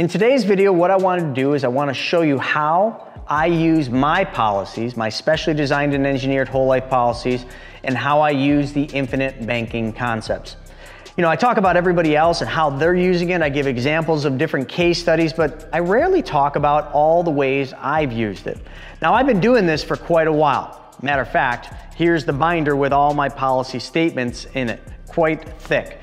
In today's video, what I wanted to do is I wanna show you how I use my policies, my specially designed and engineered whole life policies, and how I use the infinite banking concepts. You know, I talk about everybody else and how they're using it. I give examples of different case studies, but I rarely talk about all the ways I've used it. Now, I've been doing this for quite a while. Matter of fact, here's the binder with all my policy statements in it, quite thick.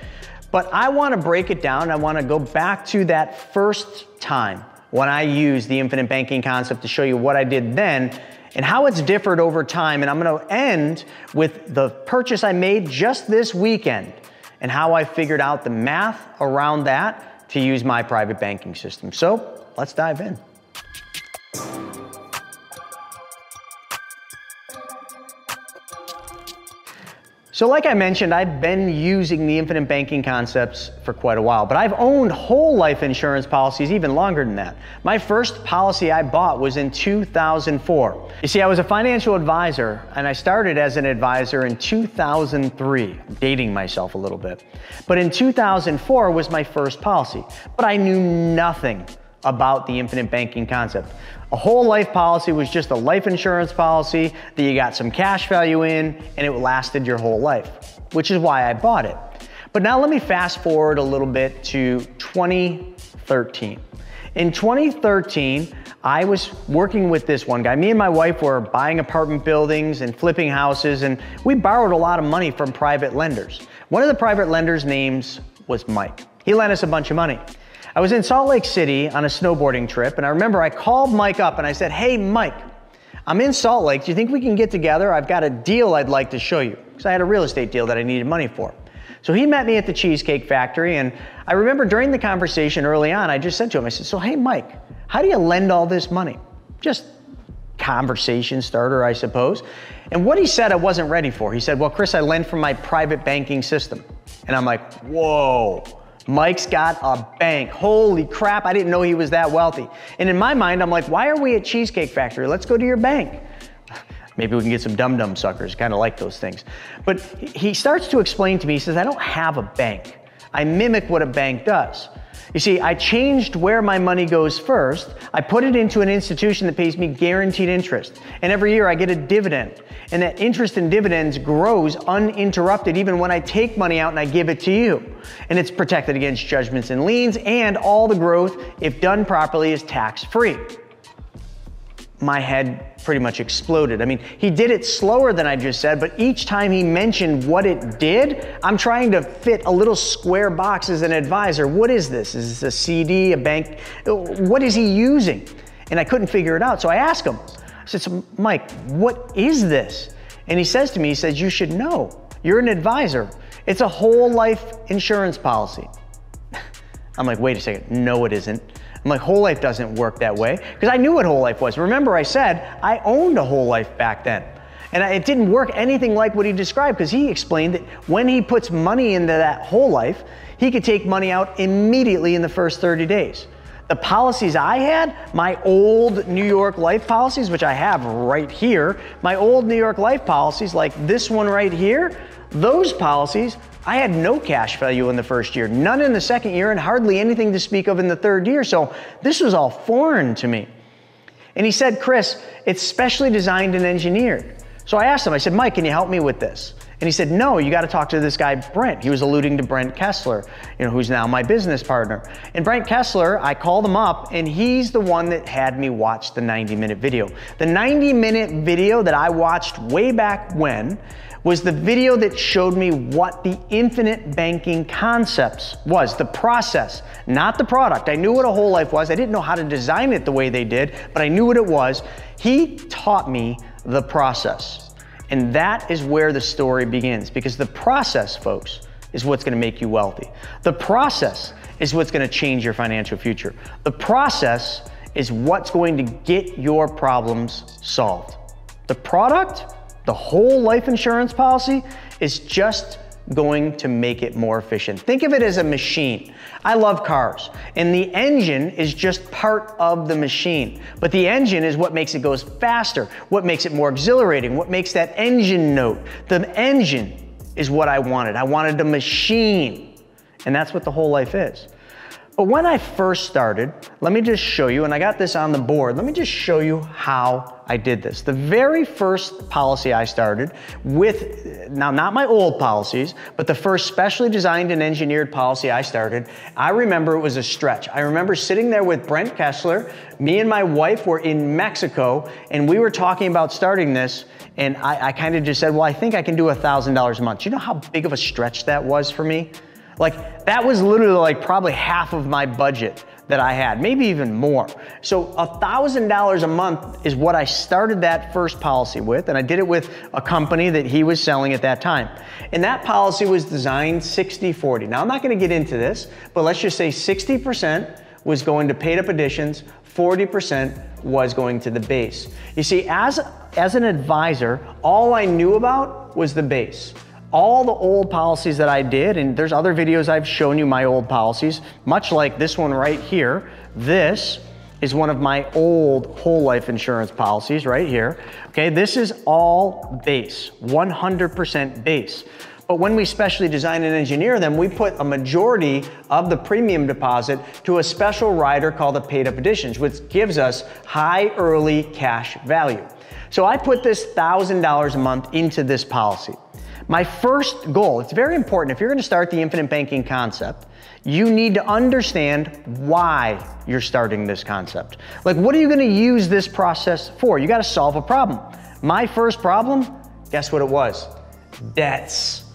But I wanna break it down. I wanna go back to that first time when I used the infinite banking concept to show you what I did then and how it's differed over time. And I'm gonna end with the purchase I made just this weekend and how I figured out the math around that to use my private banking system. So let's dive in. So like I mentioned, I've been using the infinite banking concepts for quite a while, but I've owned whole life insurance policies even longer than that. My first policy I bought was in 2004. You see, I was a financial advisor and I started as an advisor in 2003, dating myself a little bit. But in 2004 was my first policy, but I knew nothing about the infinite banking concept. A whole life policy was just a life insurance policy that you got some cash value in and it lasted your whole life, which is why I bought it. But now let me fast forward a little bit to 2013. In 2013, I was working with this one guy. Me and my wife were buying apartment buildings and flipping houses, and we borrowed a lot of money from private lenders. One of the private lenders' names was Mike. He lent us a bunch of money. I was in Salt Lake City on a snowboarding trip, and I remember I called Mike up and I said, Hey, Mike, I'm in Salt Lake. Do you think we can get together? I've got a deal I'd like to show you. Because I had a real estate deal that I needed money for. So he met me at the Cheesecake Factory, and I remember during the conversation early on, I just said to him, I said, So, hey, Mike, how do you lend all this money? Just conversation starter, I suppose. And what he said, I wasn't ready for. He said, Well, Chris, I lend from my private banking system. And I'm like, Whoa. Mike's got a bank. Holy crap, I didn't know he was that wealthy. And in my mind, I'm like, why are we at Cheesecake Factory? Let's go to your bank. Maybe we can get some dum dum suckers, kind of like those things. But he starts to explain to me, he says, I don't have a bank. I mimic what a bank does. You see, I changed where my money goes first. I put it into an institution that pays me guaranteed interest. And every year I get a dividend. And that interest and dividends grows uninterrupted even when I take money out and I give it to you. And it's protected against judgments and liens, and all the growth, if done properly, is tax free my head pretty much exploded. I mean, he did it slower than I just said, but each time he mentioned what it did, I'm trying to fit a little square box as an advisor. What is this? Is this a CD, a bank? What is he using? And I couldn't figure it out. So I asked him, I said, so Mike, what is this? And he says to me, he says, you should know. You're an advisor. It's a whole life insurance policy. I'm like, wait a second. No, it isn't. I'm like, whole life doesn't work that way because I knew what whole life was. Remember, I said I owned a whole life back then. And it didn't work anything like what he described because he explained that when he puts money into that whole life, he could take money out immediately in the first 30 days. The policies I had, my old New York life policies, which I have right here, my old New York life policies, like this one right here, those policies I had no cash value in the first year, none in the second year, and hardly anything to speak of in the third year. So this was all foreign to me. And he said, Chris, it's specially designed and engineered. So I asked him, I said, Mike, can you help me with this? And he said, no, you got to talk to this guy, Brent. He was alluding to Brent Kessler, you know, who's now my business partner. And Brent Kessler, I called him up and he's the one that had me watch the 90 minute video. The 90 minute video that I watched way back when was the video that showed me what the infinite banking concepts was, the process, not the product. I knew what a whole life was. I didn't know how to design it the way they did, but I knew what it was. He taught me the process. And that is where the story begins because the process, folks, is what's gonna make you wealthy. The process is what's gonna change your financial future. The process is what's going to get your problems solved. The product, the whole life insurance policy is just going to make it more efficient. Think of it as a machine. I love cars, and the engine is just part of the machine. But the engine is what makes it goes faster, what makes it more exhilarating, what makes that engine note. The engine is what I wanted. I wanted a machine, and that's what the whole life is. But when I first started, let me just show you, and I got this on the board, let me just show you how I did this. The very first policy I started with, now not my old policies, but the first specially designed and engineered policy I started, I remember it was a stretch. I remember sitting there with Brent Kessler, me and my wife were in Mexico, and we were talking about starting this, and I, I kind of just said, well, I think I can do $1,000 a month. Do you know how big of a stretch that was for me? Like that was literally like probably half of my budget that I had, maybe even more. So $1,000 a month is what I started that first policy with, and I did it with a company that he was selling at that time. And that policy was designed 60-40. Now I'm not gonna get into this, but let's just say 60% was going to paid up additions, 40% was going to the base. You see, as, as an advisor, all I knew about was the base all the old policies that I did, and there's other videos I've shown you my old policies, much like this one right here. This is one of my old whole life insurance policies right here. Okay, this is all base, 100% base. But when we specially design and engineer them, we put a majority of the premium deposit to a special rider called a paid up additions, which gives us high early cash value. So I put this $1,000 a month into this policy. My first goal, it's very important, if you're gonna start the infinite banking concept, you need to understand why you're starting this concept. Like, what are you gonna use this process for? You gotta solve a problem. My first problem, guess what it was? Debts.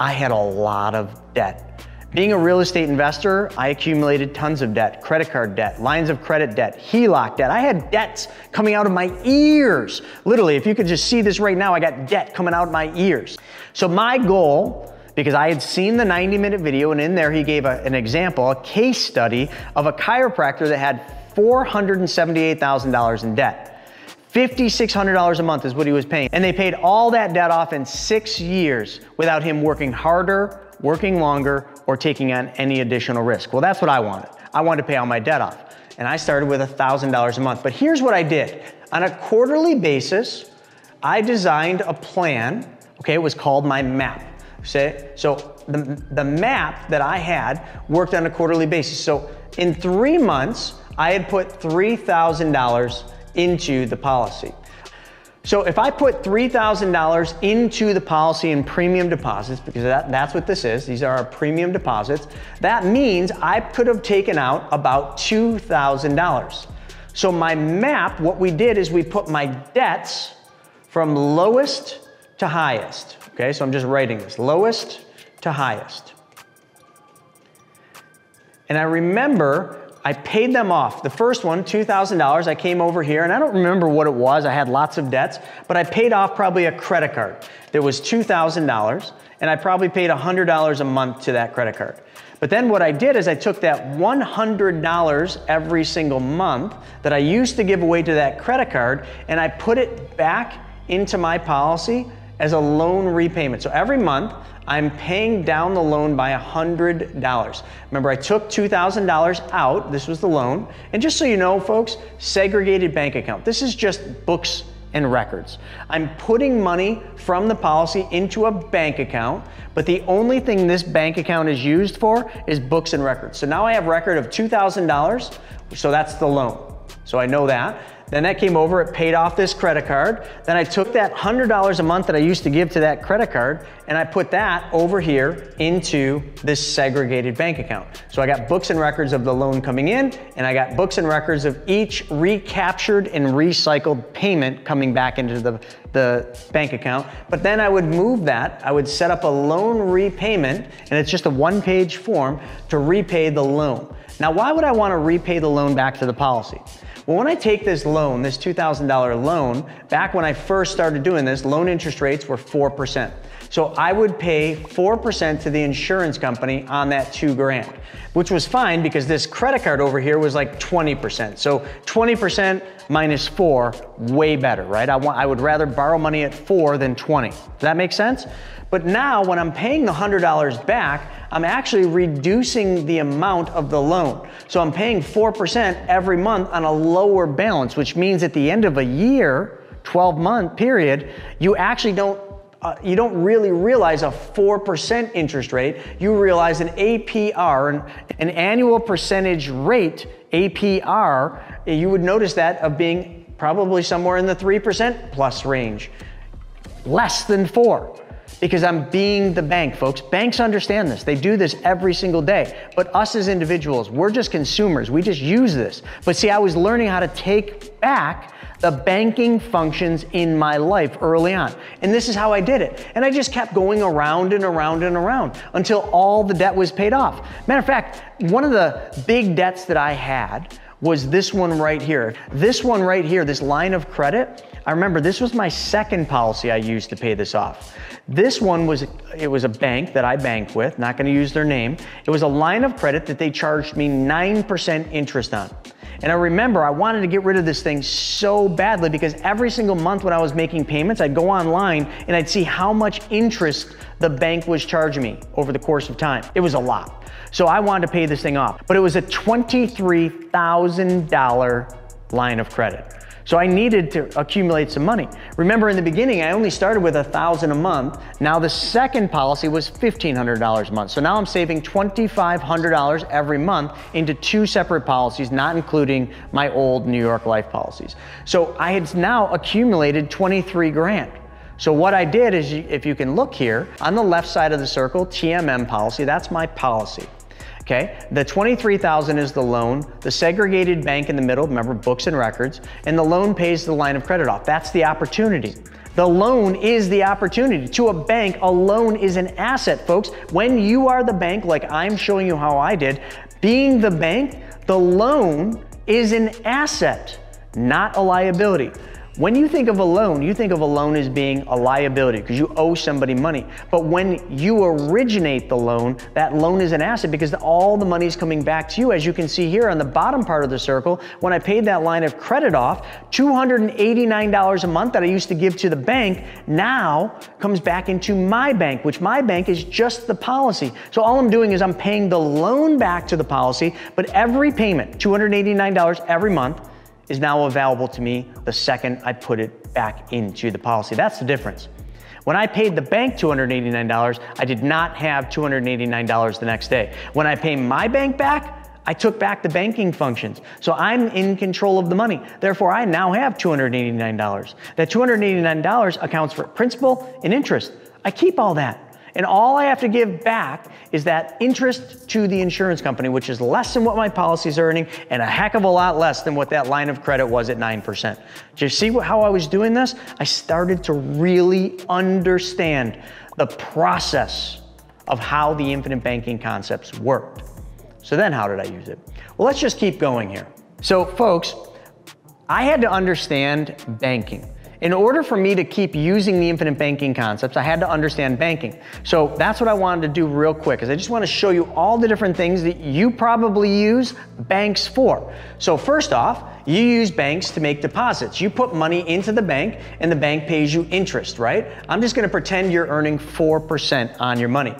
I had a lot of debt. Being a real estate investor, I accumulated tons of debt, credit card debt, lines of credit debt, HELOC debt. I had debts coming out of my ears. Literally, if you could just see this right now, I got debt coming out of my ears. So my goal, because I had seen the 90 minute video and in there he gave a, an example, a case study of a chiropractor that had $478,000 in debt. $5,600 a month is what he was paying. And they paid all that debt off in six years without him working harder, working longer, or taking on any additional risk. Well, that's what I wanted. I wanted to pay all my debt off. And I started with $1,000 a month. But here's what I did. On a quarterly basis, I designed a plan, okay, it was called my MAP. So the, the map that I had worked on a quarterly basis. So in three months, I had put $3,000 into the policy. So if I put $3,000 into the policy in premium deposits, because that, that's what this is, these are our premium deposits, that means I could have taken out about $2,000. So my map, what we did is we put my debts from lowest to highest. Okay, so I'm just writing this, lowest to highest. And I remember I paid them off. The first one, $2,000, I came over here and I don't remember what it was. I had lots of debts, but I paid off probably a credit card. There was $2,000 and I probably paid $100 a month to that credit card. But then what I did is I took that $100 every single month that I used to give away to that credit card and I put it back into my policy as a loan repayment. So every month I'm paying down the loan by $100. Remember, I took $2,000 out. This was the loan. And just so you know, folks, segregated bank account. This is just books and records. I'm putting money from the policy into a bank account, but the only thing this bank account is used for is books and records. So now I have record of $2,000, so that's the loan. So I know that. Then that came over, it paid off this credit card. Then I took that $100 a month that I used to give to that credit card and I put that over here into this segregated bank account. So I got books and records of the loan coming in and I got books and records of each recaptured and recycled payment coming back into the, the bank account. But then I would move that, I would set up a loan repayment and it's just a one page form to repay the loan. Now, why would I want to repay the loan back to the policy? Well, when I take this loan, this $2,000 loan, back when I first started doing this, loan interest rates were 4%. So I would pay 4% to the insurance company on that two grand, which was fine because this credit card over here was like 20%. So 20% minus four, way better, right? I, want, I would rather borrow money at four than 20. Does that make sense? But now when I'm paying the $100 back, I'm actually reducing the amount of the loan. So I'm paying 4% every month on a lower balance, which means at the end of a year, 12 month period, you actually don't uh, you don't really realize a 4% interest rate. You realize an APR, an, an annual percentage rate, APR, you would notice that of being probably somewhere in the 3% plus range. Less than four because I'm being the bank, folks. Banks understand this. They do this every single day. But us as individuals, we're just consumers. We just use this. But see, I was learning how to take back the banking functions in my life early on. And this is how I did it. And I just kept going around and around and around until all the debt was paid off. Matter of fact, one of the big debts that I had was this one right here. This one right here, this line of credit, I remember this was my second policy I used to pay this off. This one was, it was a bank that I banked with, not gonna use their name. It was a line of credit that they charged me 9% interest on. And I remember I wanted to get rid of this thing so badly because every single month when I was making payments, I'd go online and I'd see how much interest the bank was charging me over the course of time. It was a lot. So I wanted to pay this thing off, but it was a $23,000 line of credit. So I needed to accumulate some money. Remember in the beginning, I only started with a thousand a month. Now the second policy was $1,500 a month. So now I'm saving $2,500 every month into two separate policies, not including my old New York life policies. So I had now accumulated 23 grand. So what I did is, if you can look here, on the left side of the circle, TMM policy, that's my policy. Okay, the 23,000 is the loan, the segregated bank in the middle, remember books and records, and the loan pays the line of credit off. That's the opportunity. The loan is the opportunity. To a bank, a loan is an asset, folks. When you are the bank, like I'm showing you how I did, being the bank, the loan is an asset, not a liability. When you think of a loan, you think of a loan as being a liability because you owe somebody money. But when you originate the loan, that loan is an asset because all the money is coming back to you. As you can see here on the bottom part of the circle, when I paid that line of credit off, $289 a month that I used to give to the bank now comes back into my bank, which my bank is just the policy. So all I'm doing is I'm paying the loan back to the policy, but every payment, $289 every month, is now available to me the second I put it back into the policy. That's the difference. When I paid the bank $289, I did not have $289 the next day. When I pay my bank back, I took back the banking functions. So I'm in control of the money. Therefore, I now have $289. That $289 accounts for principal and interest. I keep all that. And all I have to give back is that interest to the insurance company, which is less than what my policy is earning and a heck of a lot less than what that line of credit was at 9%. Do you see how I was doing this? I started to really understand the process of how the infinite banking concepts worked. So then how did I use it? Well, let's just keep going here. So folks, I had to understand banking. In order for me to keep using the infinite banking concepts, I had to understand banking. So that's what I wanted to do real quick, is I just want to show you all the different things that you probably use banks for. So first off, you use banks to make deposits. You put money into the bank and the bank pays you interest, right? I'm just going to pretend you're earning 4% on your money.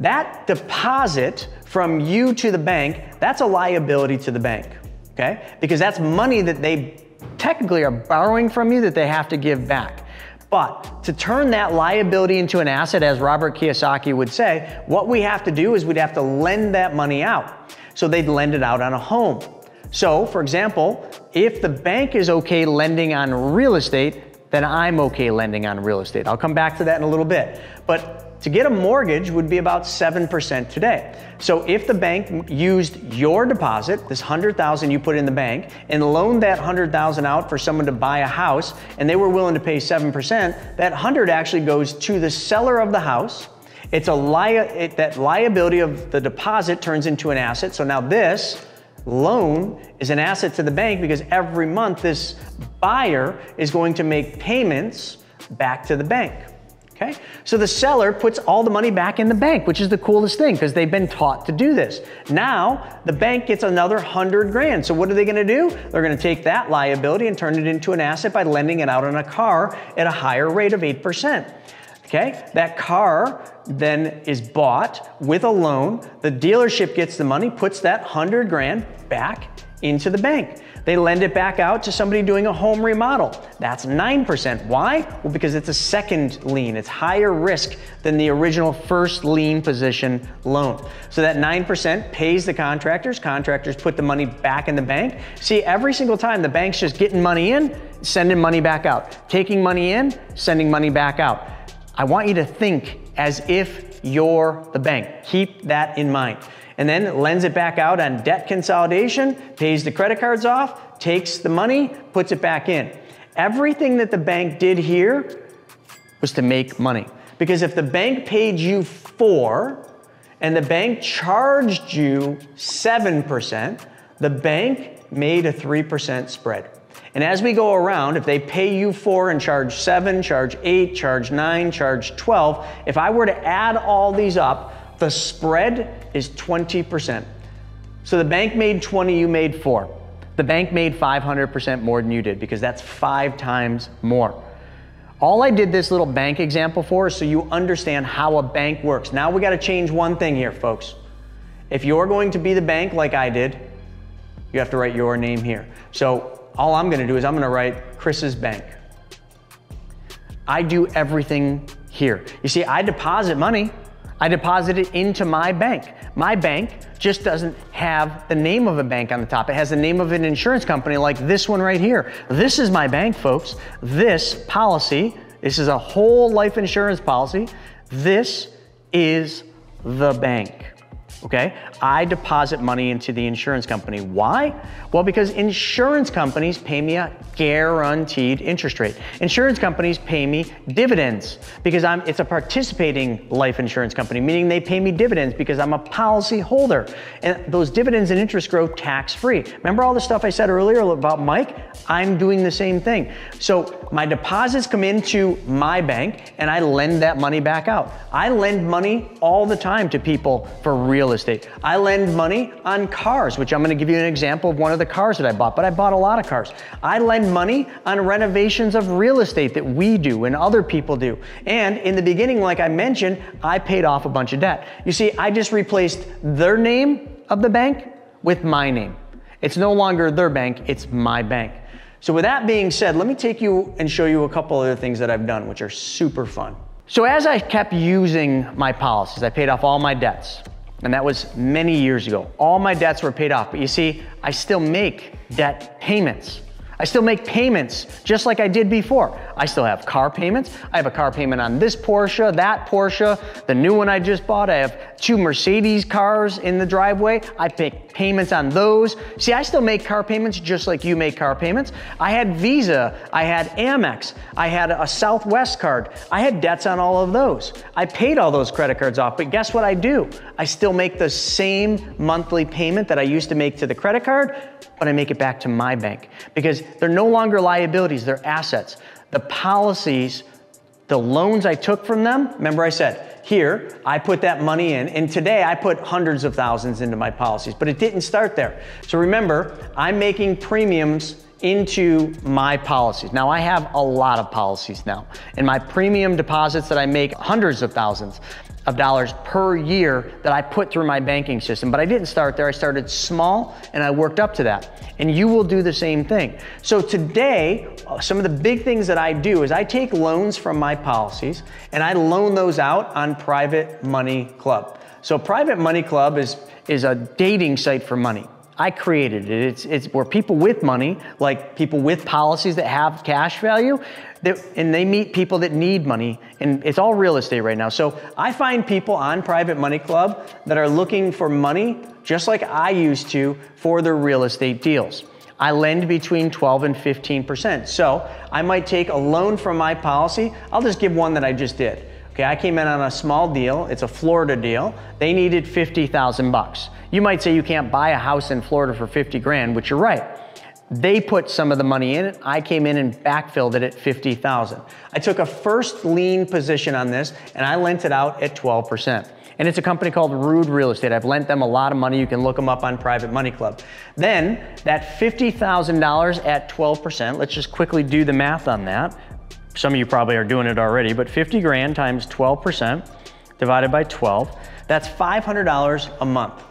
That deposit from you to the bank, that's a liability to the bank, okay? Because that's money that they technically are borrowing from you that they have to give back. But to turn that liability into an asset, as Robert Kiyosaki would say, what we have to do is we'd have to lend that money out. So they'd lend it out on a home. So, for example, if the bank is okay lending on real estate, then I'm okay lending on real estate. I'll come back to that in a little bit. But to get a mortgage would be about 7% today. So if the bank used your deposit, this 100,000 you put in the bank, and loaned that 100,000 out for someone to buy a house, and they were willing to pay 7%, that 100 actually goes to the seller of the house. It's a li- it, that liability of the deposit turns into an asset. So now this loan is an asset to the bank because every month this buyer is going to make payments back to the bank. Okay? So the seller puts all the money back in the bank, which is the coolest thing because they've been taught to do this. Now, the bank gets another 100 grand. So what are they going to do? They're going to take that liability and turn it into an asset by lending it out on a car at a higher rate of 8%. Okay? That car then is bought with a loan. The dealership gets the money, puts that 100 grand back into the bank. They lend it back out to somebody doing a home remodel. That's 9%. Why? Well, because it's a second lien. It's higher risk than the original first lien position loan. So that 9% pays the contractors. Contractors put the money back in the bank. See, every single time the bank's just getting money in, sending money back out. Taking money in, sending money back out. I want you to think as if you're the bank. Keep that in mind and then lends it back out on debt consolidation, pays the credit cards off, takes the money, puts it back in. Everything that the bank did here was to make money. Because if the bank paid you four and the bank charged you 7%, the bank made a 3% spread. And as we go around, if they pay you four and charge seven, charge eight, charge nine, charge 12, if I were to add all these up, the spread is 20%. So the bank made 20, you made four. The bank made 500% more than you did because that's five times more. All I did this little bank example for is so you understand how a bank works. Now we got to change one thing here, folks. If you're going to be the bank like I did, you have to write your name here. So all I'm going to do is I'm going to write Chris's bank. I do everything here. You see, I deposit money I deposit it into my bank. My bank just doesn't have the name of a bank on the top. It has the name of an insurance company like this one right here. This is my bank, folks. This policy, this is a whole life insurance policy. This is the bank okay? I deposit money into the insurance company. Why? Well, because insurance companies pay me a guaranteed interest rate. Insurance companies pay me dividends because I'm it's a participating life insurance company, meaning they pay me dividends because I'm a policy holder. And those dividends and interest grow tax-free. Remember all the stuff I said earlier about Mike? I'm doing the same thing. So my deposits come into my bank and I lend that money back out. I lend money all the time to people for real real estate. I lend money on cars, which I'm gonna give you an example of one of the cars that I bought, but I bought a lot of cars. I lend money on renovations of real estate that we do and other people do. And in the beginning, like I mentioned, I paid off a bunch of debt. You see, I just replaced their name of the bank with my name. It's no longer their bank, it's my bank. So with that being said, let me take you and show you a couple other things that I've done, which are super fun. So as I kept using my policies, I paid off all my debts. And that was many years ago. All my debts were paid off. But you see, I still make debt payments. I still make payments just like I did before. I still have car payments. I have a car payment on this Porsche, that Porsche, the new one I just bought. I have two Mercedes cars in the driveway. I pay payments on those. See, I still make car payments just like you make car payments. I had Visa, I had Amex, I had a Southwest card. I had debts on all of those. I paid all those credit cards off, but guess what I do? I still make the same monthly payment that I used to make to the credit card, but I make it back to my bank because they're no longer liabilities, they're assets. The policies, the loans I took from them, remember I said, here, I put that money in, and today I put hundreds of thousands into my policies, but it didn't start there. So remember, I'm making premiums into my policies. Now I have a lot of policies now, and my premium deposits that I make hundreds of thousands of dollars per year that I put through my banking system. But I didn't start there. I started small and I worked up to that. And you will do the same thing. So today, uh, some of the big things that I do is I take loans from my policies and I loan those out on Private Money Club. So Private Money Club is, is a dating site for money. I created it. It's, it's where people with money, like people with policies that have cash value, that, and they meet people that need money. And it's all real estate right now. So I find people on Private Money Club that are looking for money, just like I used to, for their real estate deals. I lend between 12 and 15%. So I might take a loan from my policy. I'll just give one that I just did. Okay, I came in on a small deal. It's a Florida deal. They needed 50,000 bucks. You might say you can't buy a house in Florida for 50 grand, which you're right. They put some of the money in it. I came in and backfilled it at 50,000. I took a first lien position on this and I lent it out at 12%. And it's a company called Rude Real Estate. I've lent them a lot of money. You can look them up on Private Money Club. Then that $50,000 at 12%, let's just quickly do the math on that. Some of you probably are doing it already, but 50 grand times 12% divided by 12, that's $500 a month.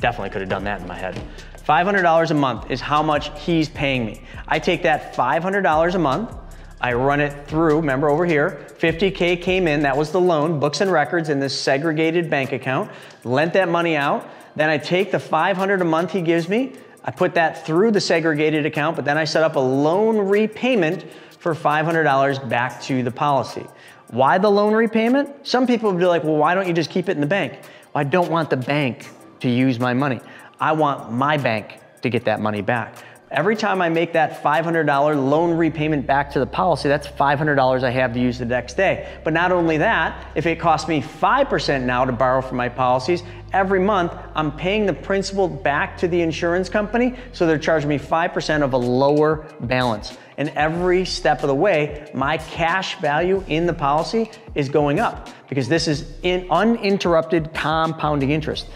Definitely could have done that in my head. $500 a month is how much he's paying me. I take that $500 a month, I run it through, remember over here, 50K came in, that was the loan, books and records in this segregated bank account, lent that money out, then I take the 500 a month he gives me, I put that through the segregated account, but then I set up a loan repayment for $500 back to the policy. Why the loan repayment? Some people would be like, well, why don't you just keep it in the bank? Well, I don't want the bank to use my money. I want my bank to get that money back. Every time I make that $500 loan repayment back to the policy, that's $500 I have to use the next day. But not only that, if it costs me 5% now to borrow from my policies, every month I'm paying the principal back to the insurance company, so they're charging me 5% of a lower balance. And every step of the way, my cash value in the policy is going up because this is in uninterrupted compounding interest.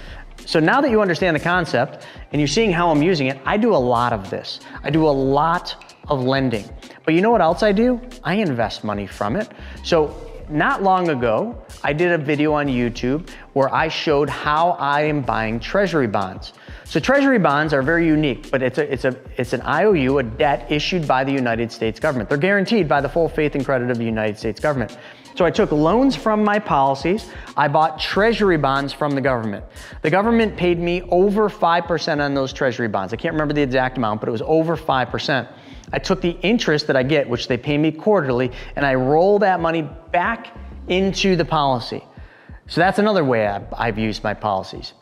So now that you understand the concept and you're seeing how I'm using it, I do a lot of this. I do a lot of lending. But you know what else I do? I invest money from it. So not long ago, I did a video on YouTube where I showed how I am buying treasury bonds. So treasury bonds are very unique, but it's a, it's a, it's an IOU, a debt issued by the United States government. They're guaranteed by the full faith and credit of the United States government. So I took loans from my policies. I bought treasury bonds from the government. The government paid me over 5% on those treasury bonds. I can't remember the exact amount, but it was over 5%. I took the interest that I get, which they pay me quarterly, and I roll that money back into the policy. So that's another way I've, I've used my policies.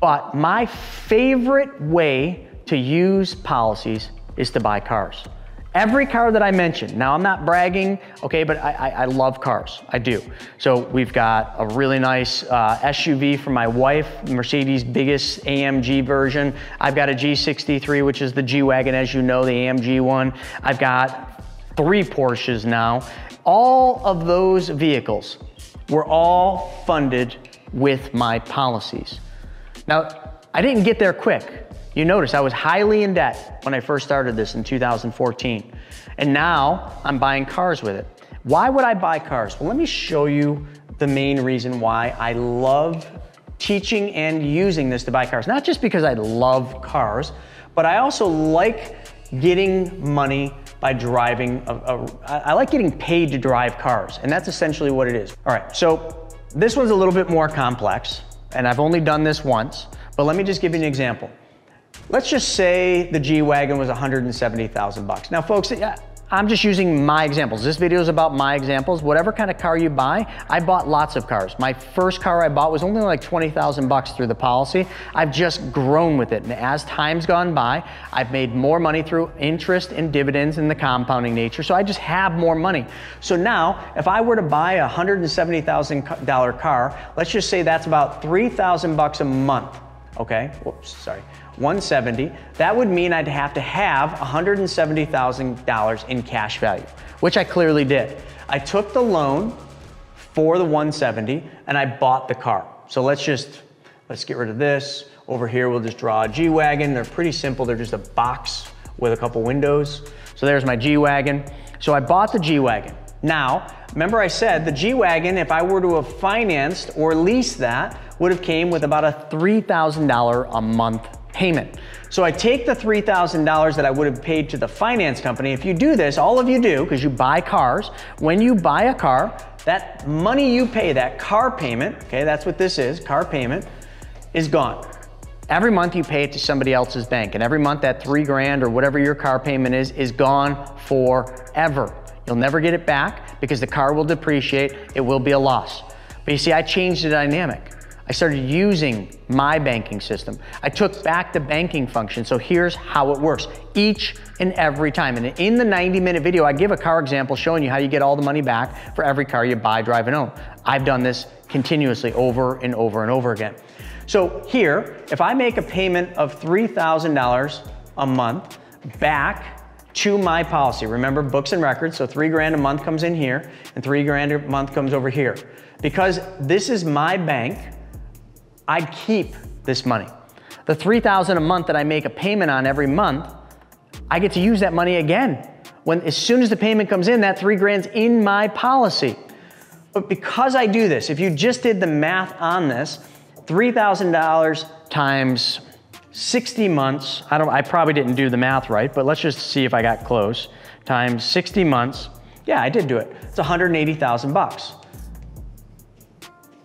But my favorite way to use policies is to buy cars. Every car that I mentioned, now I'm not bragging, okay, but I, I, I love cars, I do. So we've got a really nice uh, SUV for my wife, Mercedes' biggest AMG version. I've got a G63, which is the G-Wagon, as you know, the AMG one. I've got three Porsches now. All of those vehicles were all funded with my policies. Now, I didn't get there quick. You notice I was highly in debt when I first started this in 2014. And now I'm buying cars with it. Why would I buy cars? Well, let me show you the main reason why I love teaching and using this to buy cars. Not just because I love cars, but I also like getting money by driving. A, a, I like getting paid to drive cars, and that's essentially what it is. All right, so this one's a little bit more complex, and I've only done this once, but let me just give you an example. Let's just say the G-Wagon was 170,000 bucks. Now folks, I'm just using my examples. This video is about my examples. Whatever kind of car you buy, I bought lots of cars. My first car I bought was only like 20,000 bucks through the policy. I've just grown with it. And as time's gone by, I've made more money through interest and dividends in the compounding nature. So I just have more money. So now, if I were to buy a $170,000 car, let's just say that's about 3,000 bucks a month. Okay, whoops, sorry. 170, that would mean I'd have to have $170,000 in cash value, which I clearly did. I took the loan for the 170 and I bought the car. So let's just, let's get rid of this. Over here, we'll just draw a G-Wagon. They're pretty simple. They're just a box with a couple windows. So there's my G-Wagon. So I bought the G-Wagon. Now, remember I said the G-Wagon, if I were to have financed or leased that, would have came with about a $3,000 a month payment. So I take the $3,000 that I would have paid to the finance company. If you do this, all of you do, because you buy cars, when you buy a car, that money you pay, that car payment, okay, that's what this is, car payment, is gone. Every month you pay it to somebody else's bank, and every month that three grand or whatever your car payment is, is gone forever. You'll never get it back because the car will depreciate, it will be a loss. But you see, I changed the dynamic. I started using my banking system. I took back the banking function. So here's how it works each and every time. And in the 90 minute video, I give a car example showing you how you get all the money back for every car you buy, drive, and own. I've done this continuously over and over and over again. So here, if I make a payment of $3,000 a month back to my policy, remember books and records, so three grand a month comes in here and three grand a month comes over here. Because this is my bank, I keep this money. The 3000 a month that I make a payment on every month, I get to use that money again. When as soon as the payment comes in, that 3 grand's in my policy. But because I do this, if you just did the math on this, $3,000 times 60 months, I don't I probably didn't do the math right, but let's just see if I got close. Times 60 months. Yeah, I did do it. It's 180,000 bucks.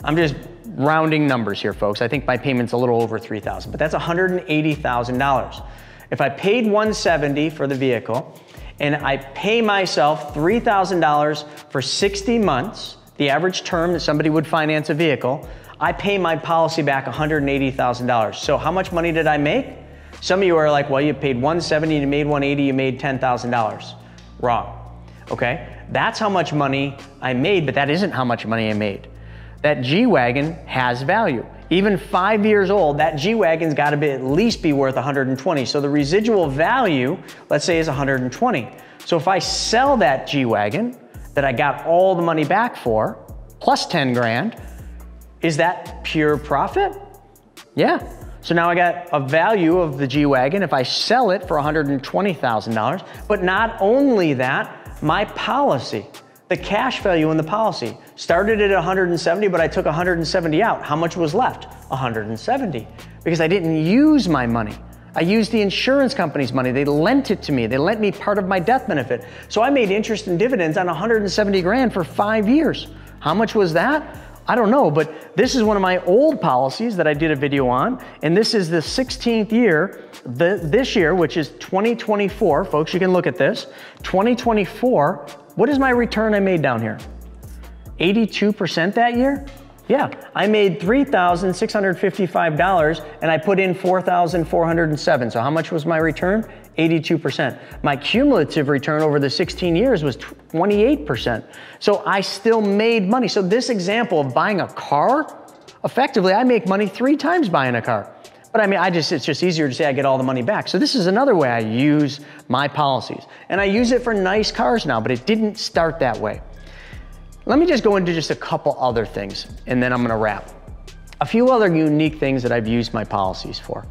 I'm just rounding numbers here, folks. I think my payment's a little over 3,000, but that's $180,000. If I paid 170 for the vehicle and I pay myself $3,000 for 60 months, the average term that somebody would finance a vehicle, I pay my policy back $180,000. So how much money did I make? Some of you are like, well, you paid 170, you made 180, you made $10,000. Wrong. Okay? That's how much money I made, but that isn't how much money I made that G-Wagon has value. Even five years old, that G-Wagon's gotta be at least be worth 120. So the residual value, let's say is 120. So if I sell that G-Wagon that I got all the money back for, plus 10 grand, is that pure profit? Yeah. So now I got a value of the G-Wagon if I sell it for $120,000. But not only that, my policy, the cash value in the policy started at 170, but I took 170 out. How much was left? 170 because I didn't use my money. I used the insurance company's money. They lent it to me. They lent me part of my death benefit. So I made interest and dividends on 170 grand for five years. How much was that? I don't know, but this is one of my old policies that I did a video on, and this is the 16th year, the, this year, which is 2024. Folks, you can look at this. 2024, what is my return I made down here? 82% that year? Yeah, I made $3,655 and I put in 4,407. So how much was my return? 82%. My cumulative return over the 16 years was 28%. So I still made money. So this example of buying a car, effectively I make money three times buying a car. But I mean, I just, it's just easier to say I get all the money back. So this is another way I use my policies. And I use it for nice cars now, but it didn't start that way. Let me just go into just a couple other things and then I'm gonna wrap. A few other unique things that I've used my policies for.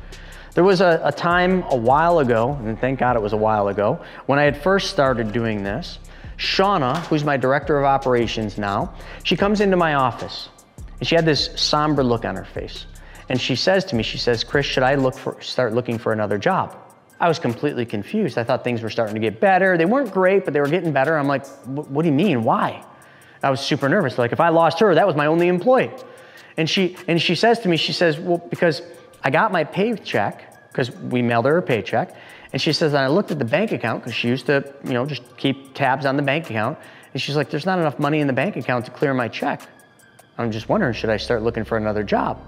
There was a, a time a while ago, and thank God it was a while ago, when I had first started doing this. Shauna, who's my director of operations now, she comes into my office and she had this somber look on her face. And she says to me, she says, Chris, should I look for, start looking for another job? I was completely confused. I thought things were starting to get better. They weren't great, but they were getting better. I'm like, what do you mean? Why? I was super nervous. Like if I lost her, that was my only employee. And she, and she says to me, she says, well, because I got my paycheck, because we mailed her a paycheck. And she says, and I looked at the bank account, because she used to, you know, just keep tabs on the bank account. And she's like, there's not enough money in the bank account to clear my check. I'm just wondering, should I start looking for another job?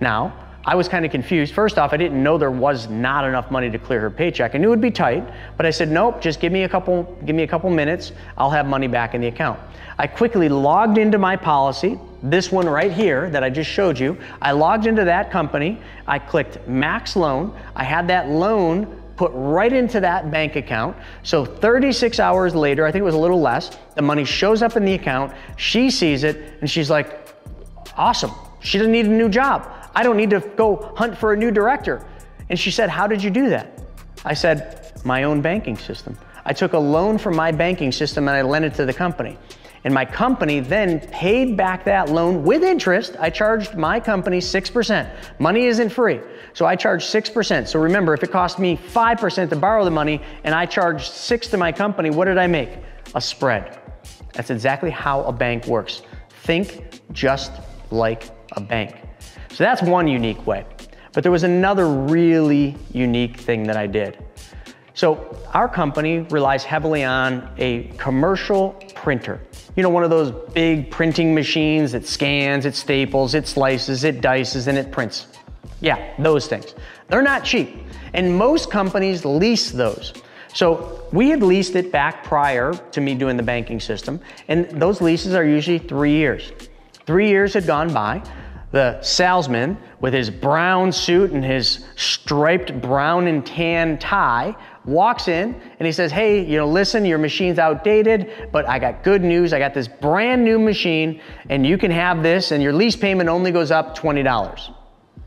Now, I was kind of confused. First off, I didn't know there was not enough money to clear her paycheck. I knew it would be tight, but I said, nope, just give me a couple, give me a couple minutes. I'll have money back in the account. I quickly logged into my policy, this one right here that I just showed you. I logged into that company. I clicked max loan. I had that loan put right into that bank account. So 36 hours later, I think it was a little less, the money shows up in the account. She sees it and she's like, awesome. She doesn't need a new job. I don't need to go hunt for a new director. And she said, How did you do that? I said, My own banking system. I took a loan from my banking system and I lent it to the company. And my company then paid back that loan with interest. I charged my company 6%. Money isn't free. So I charged 6%. So remember, if it cost me 5% to borrow the money and I charged 6 to my company, what did I make? A spread. That's exactly how a bank works. Think just like a bank. So that's one unique way. But there was another really unique thing that I did. So our company relies heavily on a commercial printer. You know, one of those big printing machines that scans, it staples, it slices, it dices, and it prints. Yeah, those things. They're not cheap. And most companies lease those. So we had leased it back prior to me doing the banking system, and those leases are usually three years. Three years had gone by the salesman with his brown suit and his striped brown and tan tie walks in and he says, Hey, you know, listen, your machine's outdated, but I got good news. I got this brand new machine and you can have this, and your lease payment only goes up $20.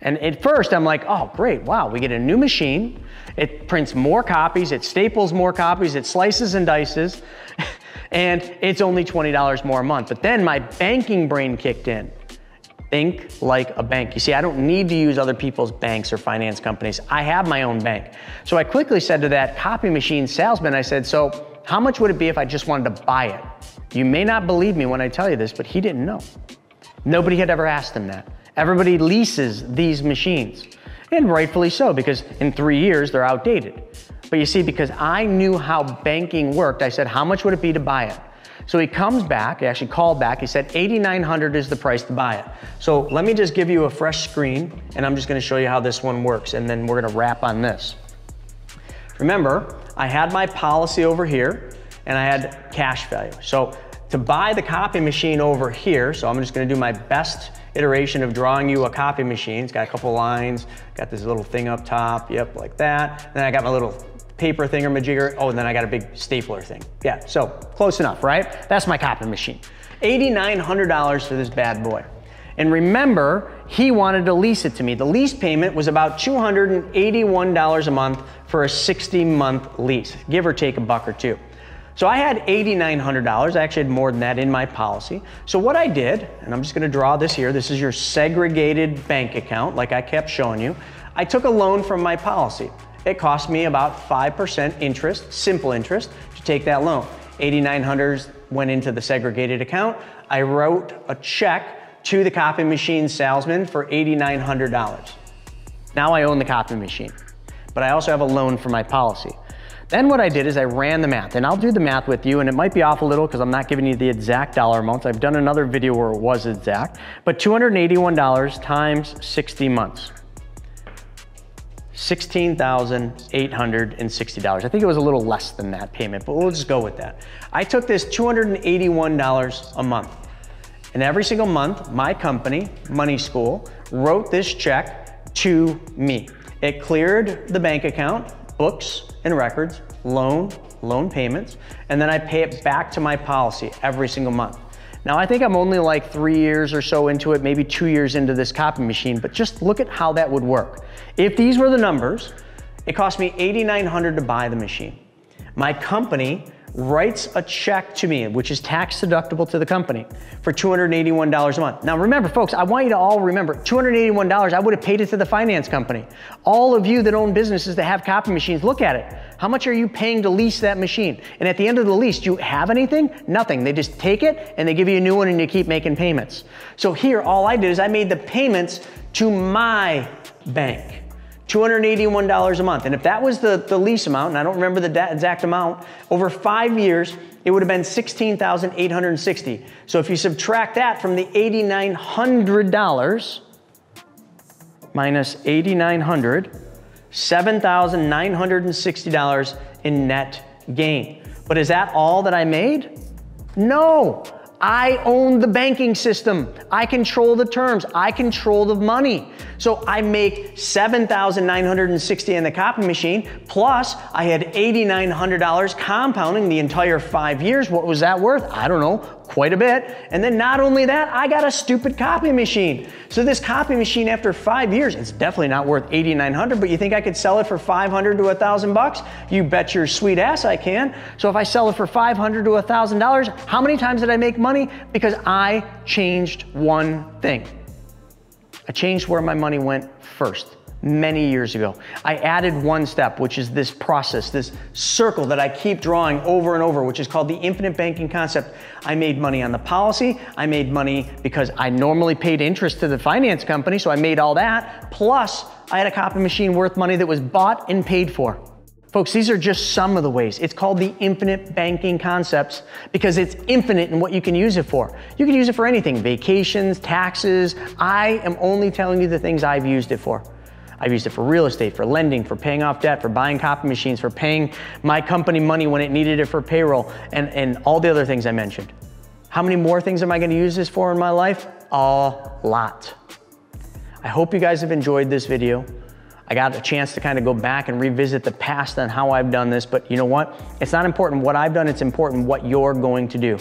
And at first, I'm like, Oh, great. Wow, we get a new machine. It prints more copies, it staples more copies, it slices and dices, and it's only $20 more a month. But then my banking brain kicked in Think like a bank. You see, I don't need to use other people's banks or finance companies. I have my own bank. So I quickly said to that copy machine salesman, I said, so how much would it be if I just wanted to buy it? You may not believe me when I tell you this, but he didn't know. Nobody had ever asked him that. Everybody leases these machines, and rightfully so, because in three years they're outdated. But you see, because I knew how banking worked, I said, how much would it be to buy it? So he comes back, he actually called back, he said 8900 is the price to buy it. So let me just give you a fresh screen and I'm just gonna show you how this one works and then we're gonna wrap on this. Remember, I had my policy over here and I had cash value. So to buy the copy machine over here, so I'm just gonna do my best iteration of drawing you a copy machine. It's got a couple lines, got this little thing up top, yep, like that. Then I got my little paper thingamajigger. Oh, and then I got a big stapler thing. Yeah, so close enough, right? That's my copy machine. $8,900 for this bad boy. And remember, he wanted to lease it to me. The lease payment was about $281 a month for a 60 month lease, give or take a buck or two. So I had $8,900. I actually had more than that in my policy. So what I did, and I'm just gonna draw this here, this is your segregated bank account, like I kept showing you. I took a loan from my policy. It cost me about 5% interest, simple interest, to take that loan. 8900 went into the segregated account. I wrote a check to the copy machine salesman for $8,900. Now I own the copy machine, but I also have a loan for my policy. Then what I did is I ran the math, and I'll do the math with you, and it might be off a little because I'm not giving you the exact dollar amounts. I've done another video where it was exact, but $281 times 60 months. $16,860. I think it was a little less than that payment, but we'll just go with that. I took this $281 a month. And every single month, my company, Money School, wrote this check to me. It cleared the bank account, books and records, loan, loan payments, and then I pay it back to my policy every single month. Now I think I'm only like three years or so into it, maybe two years into this copy machine, but just look at how that would work. If these were the numbers, it cost me 8,900 to buy the machine. My company writes a check to me, which is tax deductible to the company, for $281 a month. Now remember, folks, I want you to all remember, $281, I would have paid it to the finance company. All of you that own businesses that have copy machines, look at it. How much are you paying to lease that machine? And at the end of the lease, do you have anything? Nothing. They just take it and they give you a new one and you keep making payments. So here, all I did is I made the payments to my bank. $281 a month. And if that was the, the lease amount, and I don't remember the exact amount, over five years, it would have been 16,860. So if you subtract that from the $8,900 minus 8,900, $7,960 in net gain. But is that all that I made? No. I own the banking system. I control the terms. I control the money. So I make 7,960 in the copy machine, plus I had $8,900 compounding the entire five years. What was that worth? I don't know, quite a bit. And then not only that, I got a stupid copy machine. So this copy machine after five years, it's definitely not worth 8,900, but you think I could sell it for 500 to 1,000 bucks? You bet your sweet ass I can. So if I sell it for 500 to $1,000, how many times did I make money? Because I changed one thing. I changed where my money went first many years ago. I added one step, which is this process, this circle that I keep drawing over and over, which is called the infinite banking concept. I made money on the policy. I made money because I normally paid interest to the finance company, so I made all that. Plus, I had a copy machine worth money that was bought and paid for. Folks, these are just some of the ways. It's called the infinite banking concepts because it's infinite in what you can use it for. You can use it for anything, vacations, taxes. I am only telling you the things I've used it for. I've used it for real estate, for lending, for paying off debt, for buying copy machines, for paying my company money when it needed it for payroll, and, and all the other things I mentioned. How many more things am I gonna use this for in my life? A lot. I hope you guys have enjoyed this video. I got a chance to kind of go back and revisit the past on how I've done this, but you know what? It's not important what I've done, it's important what you're going to do.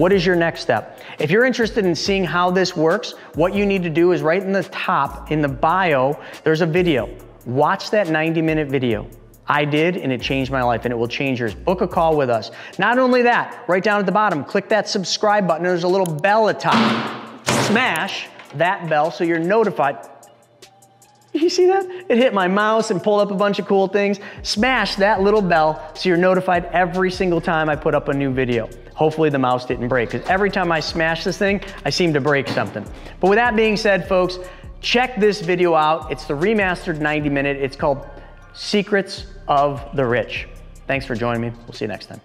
What is your next step? If you're interested in seeing how this works, what you need to do is right in the top, in the bio, there's a video. Watch that 90 minute video. I did, and it changed my life, and it will change yours. Book a call with us. Not only that, right down at the bottom, click that subscribe button. There's a little bell at top. Smash that bell so you're notified. You see that? It hit my mouse and pulled up a bunch of cool things. Smash that little bell so you're notified every single time I put up a new video. Hopefully the mouse didn't break because every time I smash this thing, I seem to break something. But with that being said, folks, check this video out. It's the remastered 90 minute. It's called Secrets of the Rich. Thanks for joining me. We'll see you next time.